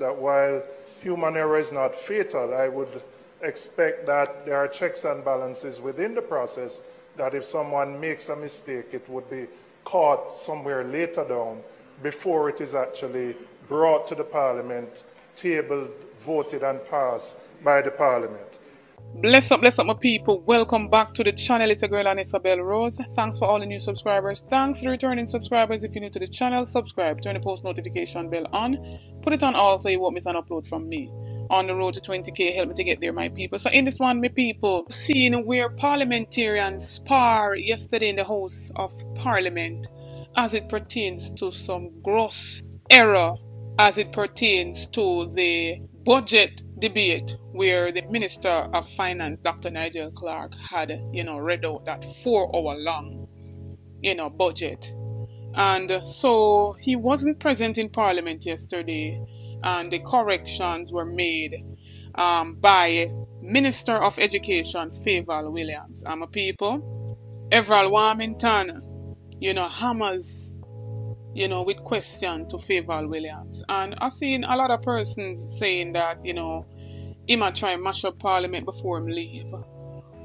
that while human error is not fatal, I would expect that there are checks and balances within the process that if someone makes a mistake, it would be caught somewhere later down before it is actually brought to the parliament, tabled, voted, and passed by the parliament. Bless up, bless up, my people. Welcome back to the channel. It's a girl Anissa Belle Rose. Thanks for all the new subscribers. Thanks to returning subscribers. If you're new to the channel, subscribe, turn the post notification bell on, put it on all so you won't miss an upload from me. On the road to 20k, help me to get there, my people. So, in this one, my people, seeing where parliamentarians spar yesterday in the House of Parliament as it pertains to some gross error as it pertains to the budget debate where the Minister of Finance, Dr. Nigel Clarke, had, you know, read out that four hour long, you know, budget. And so he wasn't present in Parliament yesterday, and the corrections were made um, by Minister of Education, Fayval Williams. I'm a people. Everal Warmington, you know, hammers you know, with question to Fayval Williams. And I've seen a lot of persons saying that, you know, he might try and mash up Parliament before him leave.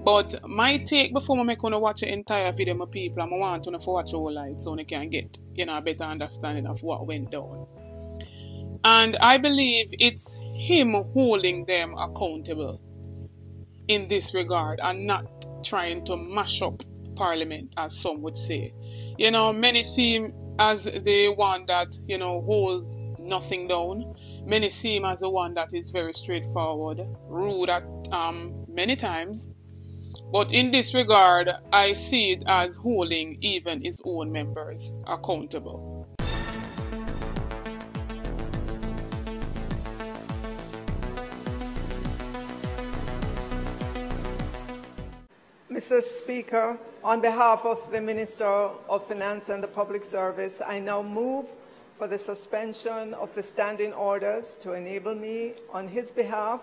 But my take before I make to watch the entire video, my people, I'm want to watch all light so they can get, you know, a better understanding of what went down. And I believe it's him holding them accountable in this regard and not trying to mash up Parliament, as some would say. You know, many seem as the one that you know holds nothing down. Many see him as the one that is very straightforward, rude at um, many times. But in this regard, I see it as holding even his own members accountable. Mr. Speaker, on behalf of the Minister of Finance and the Public Service, I now move for the suspension of the standing orders to enable me, on his behalf,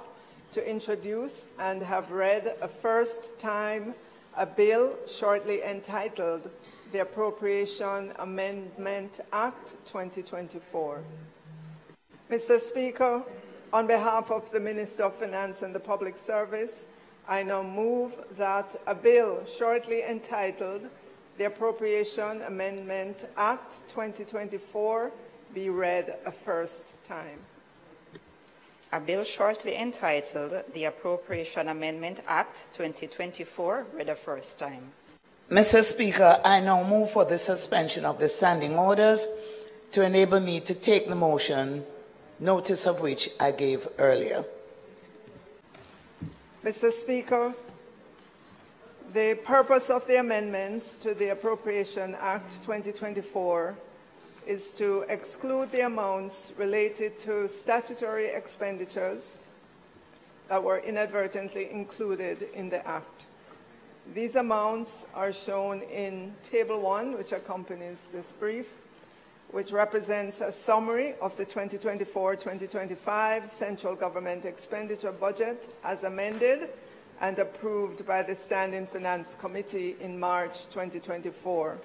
to introduce and have read a first time a bill shortly entitled the Appropriation Amendment Act 2024. Mr. Speaker, on behalf of the Minister of Finance and the Public Service, I now move that a bill shortly entitled the Appropriation Amendment Act 2024 be read a first time. A bill shortly entitled the Appropriation Amendment Act 2024 read a first time. Mr. Speaker, I now move for the suspension of the standing orders to enable me to take the motion, notice of which I gave earlier. Mr. Speaker, the purpose of the amendments to the Appropriation Act 2024 is to exclude the amounts related to statutory expenditures that were inadvertently included in the Act. These amounts are shown in Table 1, which accompanies this brief, which represents a summary of the 2024-2025 central government expenditure budget as amended and approved by the Standing Finance Committee in March 2024.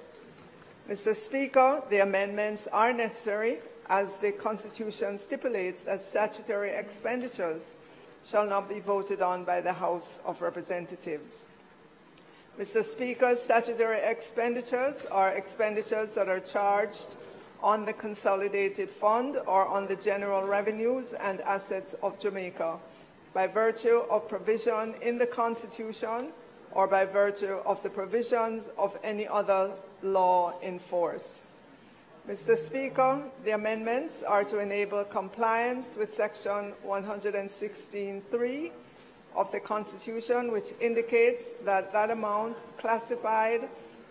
Mr. Speaker, the amendments are necessary as the Constitution stipulates that statutory expenditures shall not be voted on by the House of Representatives. Mr. Speaker, statutory expenditures are expenditures that are charged on the consolidated fund or on the general revenues and assets of Jamaica by virtue of provision in the Constitution or by virtue of the provisions of any other law in force. Mr. Speaker, the amendments are to enable compliance with Section 116.3 of the Constitution, which indicates that that amount classified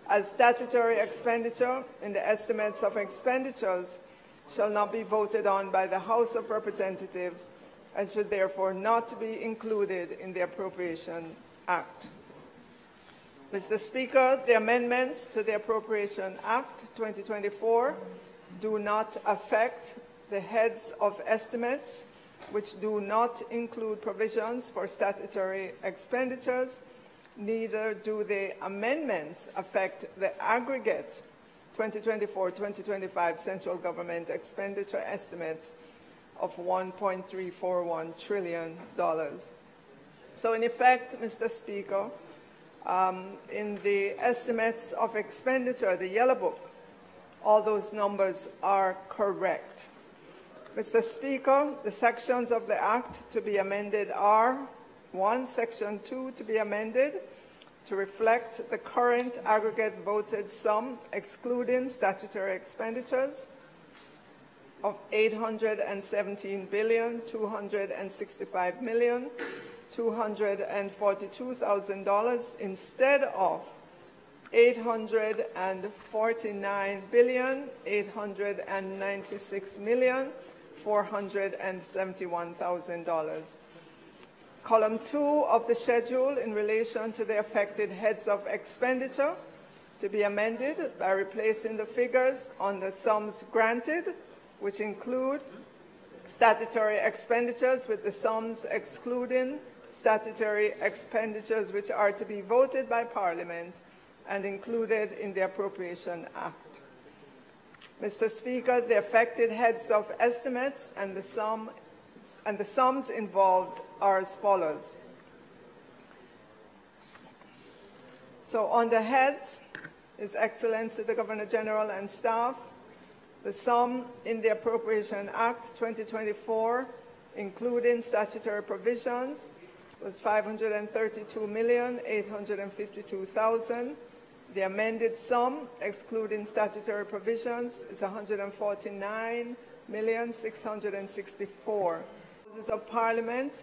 as statutory expenditure in the estimates of expenditures shall not be voted on by the House of Representatives and should therefore not be included in the Appropriation Act. Mr. Speaker, the amendments to the Appropriation Act 2024 do not affect the heads of estimates, which do not include provisions for statutory expenditures neither do the amendments affect the aggregate 2024-2025 central government expenditure estimates of $1.341 trillion. So, in effect, Mr. Speaker, um, in the estimates of expenditure, the Yellow Book, all those numbers are correct. Mr. Speaker, the sections of the Act to be amended are 1. Section 2 to be amended to reflect the current aggregate voted sum, excluding statutory expenditures, of 817 billion, 265 million, $242,000 instead of 849 billion, 896 million, $471,000. Column 2 of the schedule in relation to the affected heads of expenditure to be amended by replacing the figures on the sums granted, which include statutory expenditures with the sums excluding statutory expenditures which are to be voted by Parliament and included in the Appropriation Act. Mr. Speaker, the affected heads of estimates and the, sum, and the sums involved are as follows. So on the heads, His Excellency the Governor General and staff, the sum in the Appropriation Act 2024, including statutory provisions, was 532,852,000. The amended sum, excluding statutory provisions, is 149,664. Houses of Parliament,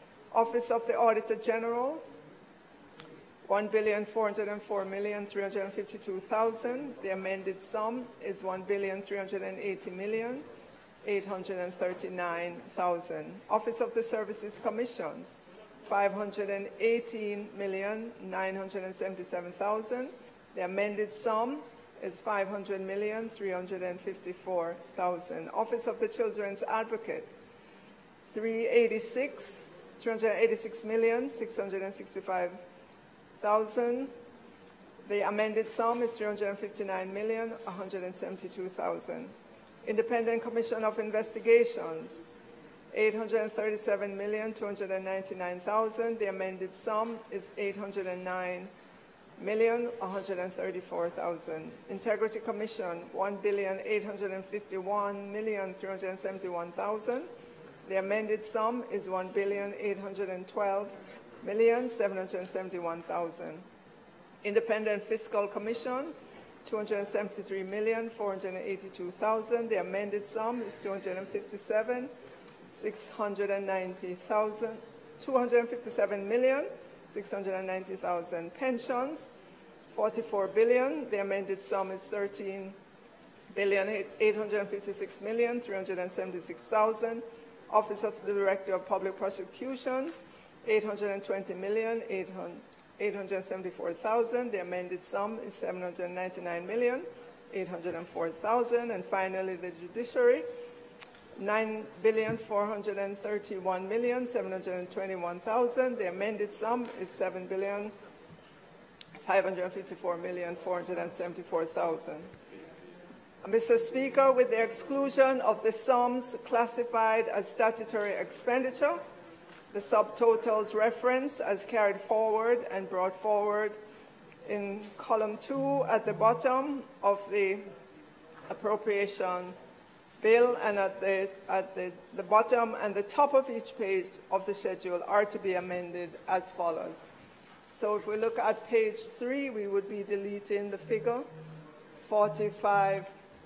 Office of the Auditor General, 1,404,352,000. The amended sum is 1,380,839,000. Office of the Services Commissions, 518,977,000. The amended sum is 500,354,000. Office of the Children's Advocate, 386, 386,665,000. The amended sum is 359,172,000. Independent Commission of Investigations, 837,299,000. The amended sum is 809,134,000. Integrity Commission, 1,851,371,000. The amended sum is 1,812,771,000. Independent Fiscal Commission, 273,482,000. The amended sum is 257. 690,000, 257 million, 690,000 pensions, 44 billion. The amended sum is 13 billion, 856 million, 376,000. Office of the Director of Public Prosecutions, 820 million 874 thousand. The amended sum is 799 million, 804,000. And finally, the judiciary, 9 billion, 431 million, 721,000. The amended sum is 7 billion, 554 million, 474,000. Mr. Speaker, with the exclusion of the sums classified as statutory expenditure, the subtotals referenced as carried forward and brought forward in column two at the bottom of the appropriation bill and at, the, at the, the bottom and the top of each page of the schedule are to be amended as follows. So if we look at page three, we would be deleting the figure 45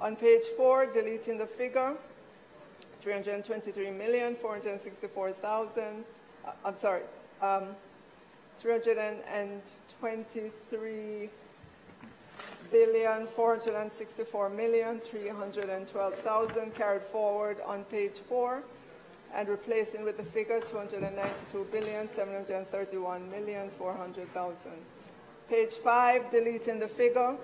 On page four, deleting the figure 323,464,000. Uh, I'm sorry, um, 323 billion four hundred and sixty-four million three hundred and twelve thousand carried forward on page four and replacing with the figure two hundred and ninety-two billion seven hundred and thirty-one million four hundred thousand. Page five, deleting the figure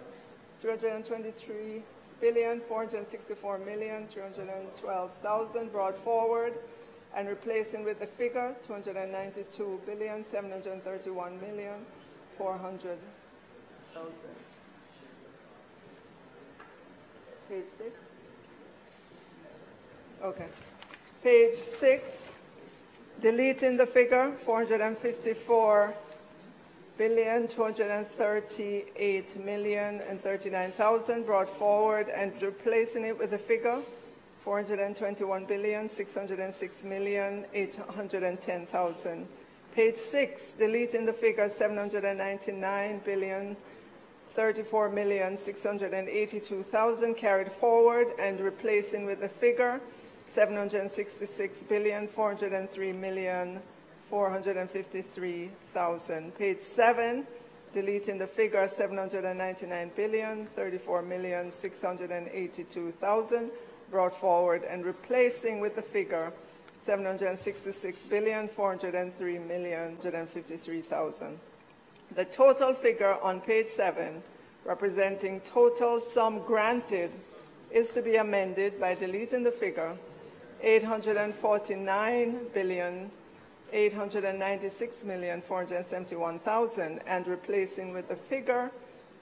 three hundred and twenty-three billion four hundred and sixty-four million three hundred and twelve thousand brought forward and replacing with the figure two hundred and ninety-two billion seven hundred and thirty-one million four hundred thousand. Page six? Okay. Page six, deleting the figure, 454 billion, 238 million and 39,000 brought forward and replacing it with the figure, 421 billion, 606 million, 810,000. Page six, deleting the figure, 799 billion, 34,682,000 carried forward and replacing with the figure 766,403,453,000. Page 7, deleting the figure 799 billion, 34,682,000 brought forward and replacing with the figure 766 billion, 403 million, 153,000. The total figure on page 7, representing total sum granted, is to be amended by deleting the figure 849 billion 896 million 471,000 and replacing with the figure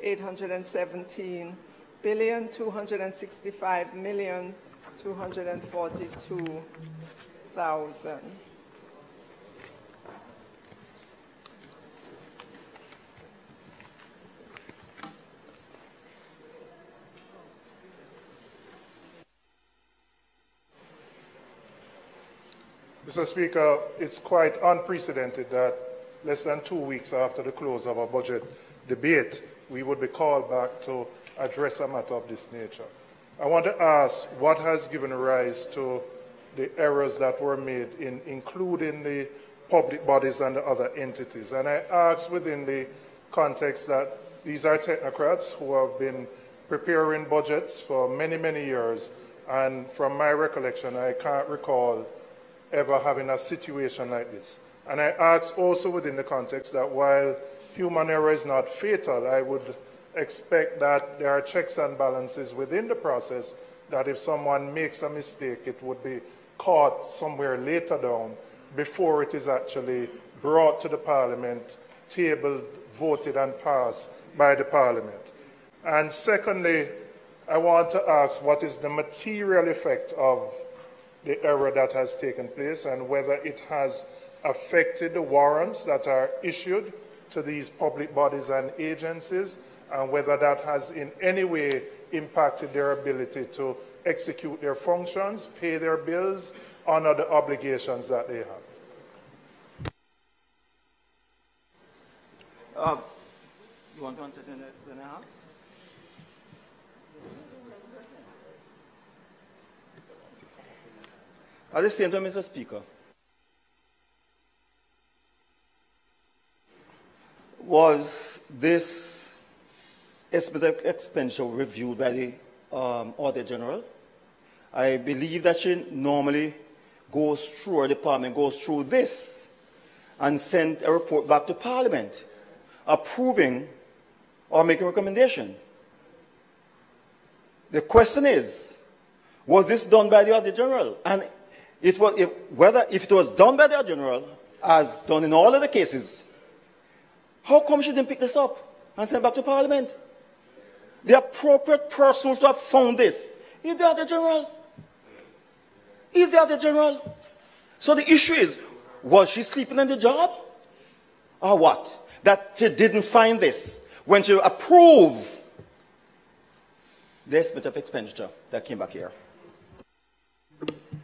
817 billion 265 million 242,000. Mr. Speaker, it's quite unprecedented that less than two weeks after the close of our budget debate, we would be called back to address a matter of this nature. I want to ask what has given rise to the errors that were made in including the public bodies and the other entities. And I ask within the context that these are technocrats who have been preparing budgets for many, many years. And from my recollection, I can't recall ever having a situation like this. And I ask also within the context that while human error is not fatal, I would expect that there are checks and balances within the process that if someone makes a mistake, it would be caught somewhere later down before it is actually brought to the parliament, tabled, voted, and passed by the parliament. And secondly, I want to ask what is the material effect of the error that has taken place and whether it has affected the warrants that are issued to these public bodies and agencies and whether that has in any way impacted their ability to execute their functions, pay their bills, honor the obligations that they have. Uh, you want to answer the, the The same time, Mr. Speaker, was this expenditure reviewed by the um, Auditor General? I believe that she normally goes through, her department goes through this and send a report back to Parliament approving or making a recommendation. The question is, was this done by the Auditor General? And it was, if, whether, if it was done by the general, as done in all of the cases, how come she didn't pick this up and send back to Parliament? The appropriate person to have found this is the Auditor General. Is the Auditor General. So the issue is, was she sleeping in the job? Or what? That she didn't find this when she approved the estimate of expenditure that came back here.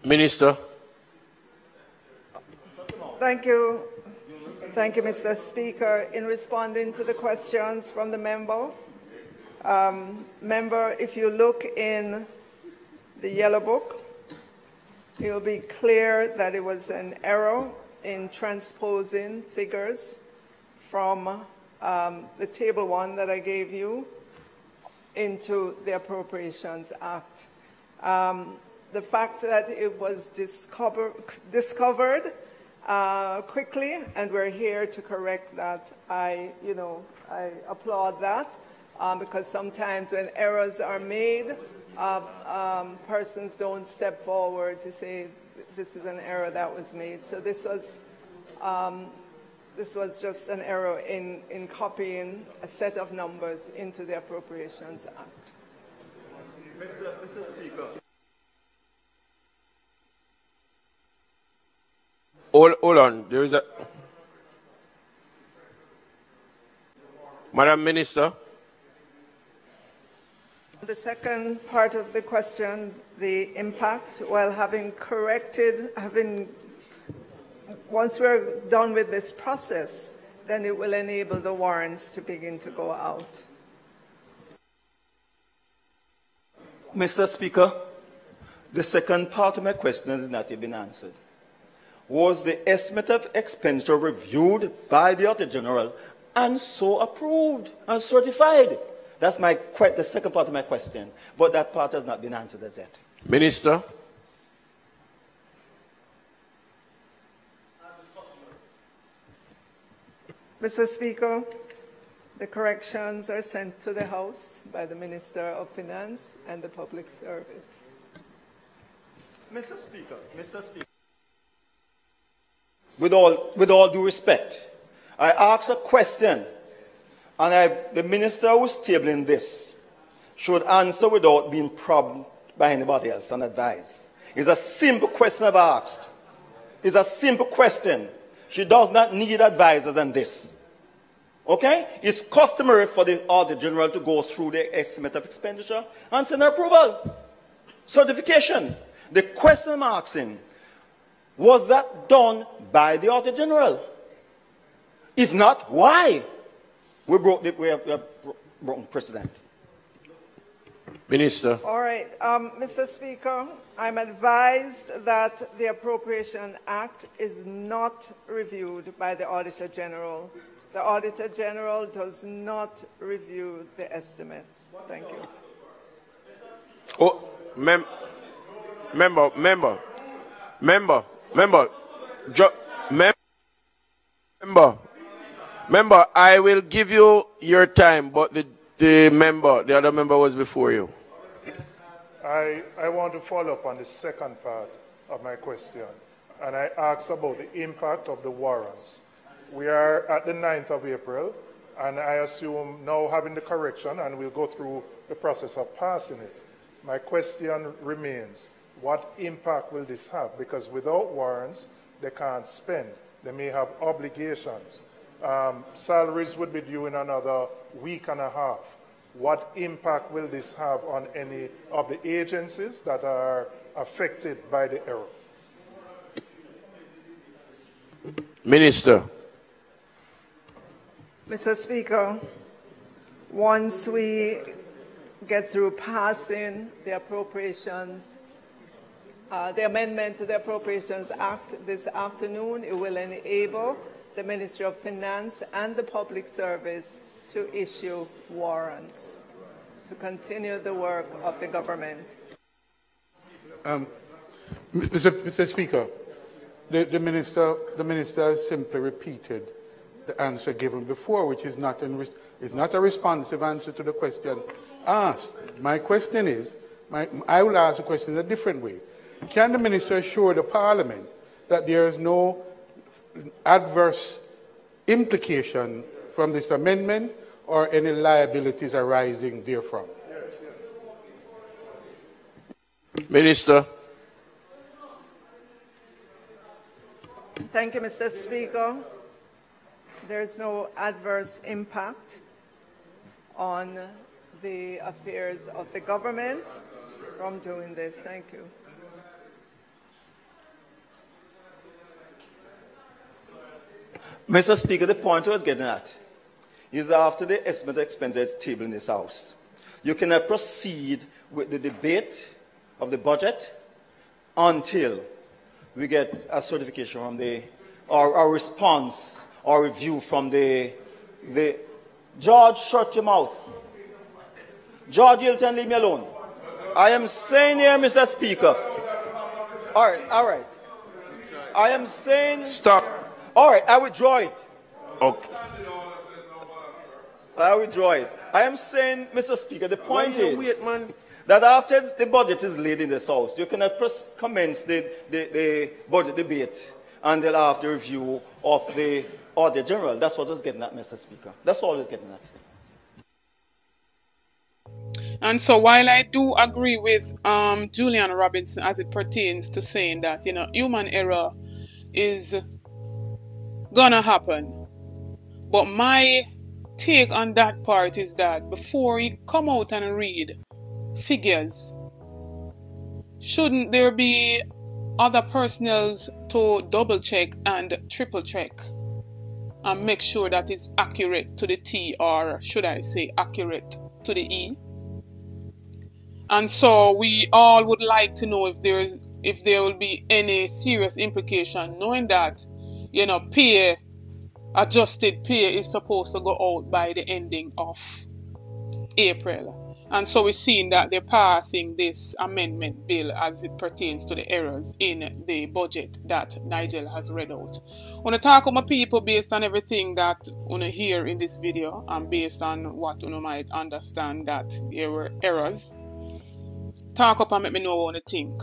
Minister. Thank you. Thank you, Mr. Speaker. In responding to the questions from the member, um, member, if you look in the yellow book, it will be clear that it was an error in transposing figures from um, the table one that I gave you into the Appropriations Act. Um, the fact that it was discover, discovered uh, quickly and we're here to correct that, I, you know, I applaud that um, because sometimes when errors are made, uh, um, persons don't step forward to say this is an error that was made. So this was um, this was just an error in, in copying a set of numbers into the Appropriations Act. Mr. Speaker. Hold, hold on. There is a. Madam Minister. The second part of the question, the impact, while having corrected, having, once we're done with this process, then it will enable the warrants to begin to go out. Mr. Speaker, the second part of my question has not yet been answered. Was the estimate of expenditure reviewed by the Auditor General and so approved and certified? That's my the second part of my question, but that part has not been answered as yet. Minister. Mr. Speaker, the corrections are sent to the House by the Minister of Finance and the Public Service. Mr. Speaker, Mr. Speaker. With all, with all due respect, I ask a question and I, the minister who's tabling this should answer without being prompted by anybody else and advise. It's a simple question I've asked. It's a simple question. She does not need advisors on this. Okay? It's customary for the Auditor General to go through the estimate of expenditure and send approval. Certification. The question I'm asking, was that done by the Auditor General? If not, why? We broke the, we have, we have broken precedent. Minister. All right, um, Mr. Speaker, I'm advised that the Appropriation Act is not reviewed by the Auditor General. The Auditor General does not review the estimates. Thank you. Oh, mem- member, member, member, member, jo- mem- member. Member, I will give you your time, but the, the member, the other member was before you. I, I want to follow up on the second part of my question, and I asked about the impact of the warrants. We are at the 9th of April, and I assume now having the correction, and we'll go through the process of passing it. My question remains, what impact will this have? Because without warrants, they can't spend. They may have obligations um, salaries would be due in another week and a half. What impact will this have on any of the agencies that are affected by the error? Minister. Mr. Speaker, once we get through passing the appropriations, uh, the amendment to the Appropriations Act this afternoon, it will enable the Ministry of Finance and the Public Service to issue warrants to continue the work of the government. Um, Mr. Mr. Speaker, the, the, minister, the minister simply repeated the answer given before, which is not, in, is not a responsive answer to the question asked. My question is, my, I will ask the question in a different way. Can the minister assure the parliament that there is no adverse implication from this amendment or any liabilities arising therefrom. Minister. Thank you, Mr. Speaker. There is no adverse impact on the affairs of the government from doing this. Thank you. Mr. Speaker, the point I was getting at is after the estimate expenditure table in this House, you cannot proceed with the debate of the budget until we get a certification from the, or a response or review from the, the, George, shut your mouth. George Hilton, leave me alone. I am saying here, Mr. Speaker. All right, all right. I am saying. Stop. All right, I withdraw it. Okay. I withdraw it. I am saying, Mr. Speaker, the point is wait, man? that after the budget is laid in this House, you cannot commence the, the, the budget debate until after review of the Auditor General. That's what I was getting at, Mr. Speaker. That's all I was getting at. And so, while I do agree with um, Julian Robinson as it pertains to saying that, you know, human error is gonna happen, but my take on that part is that before you come out and read figures, shouldn't there be other personnels to double check and triple check and make sure that it's accurate to the T, or should I say, accurate to the E? And so we all would like to know if there is if there will be any serious implication, knowing that you know pay adjusted pay is supposed to go out by the ending of April. And so we're seeing that they're passing this amendment bill as it pertains to the errors in the budget that Nigel has read out. Want to talk with my people based on everything that you know, hear in this video and based on what you know, might understand that there were errors talk up and let me know what you think.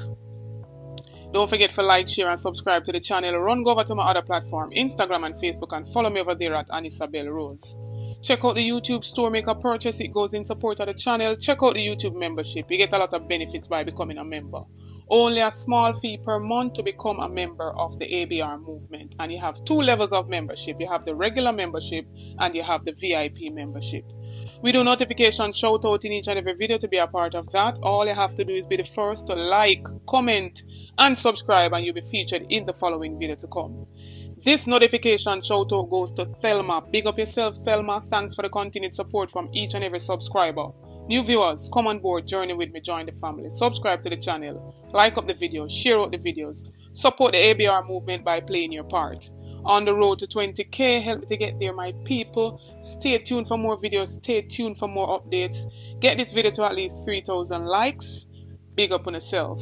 Don't forget to like, share, and subscribe to the channel. Run go over to my other platform, Instagram and Facebook, and follow me over there at Anissa Belle Rose. Check out the YouTube store, make a purchase, it goes in support of the channel. Check out the YouTube membership, you get a lot of benefits by becoming a member. Only a small fee per month to become a member of the ABR movement. And you have two levels of membership you have the regular membership and you have the VIP membership. We do notification shout out in each and every video to be a part of that. All you have to do is be the first to like, comment, and subscribe, and you'll be featured in the following video to come. This notification shout out goes to Thelma. Big up yourself, Thelma. Thanks for the continued support from each and every subscriber. New viewers, come on board, journey with me, join the family. Subscribe to the channel, like up the video, share out the videos, support the ABR movement by playing your part on the road to 20k. Help me to get there, my people. Stay tuned for more videos. Stay tuned for more updates. Get this video to at least 3,000 likes. Big up on yourself.